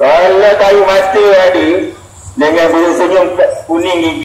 Kalau kayu mata tadi, dengan bulu senyum kuning gigi.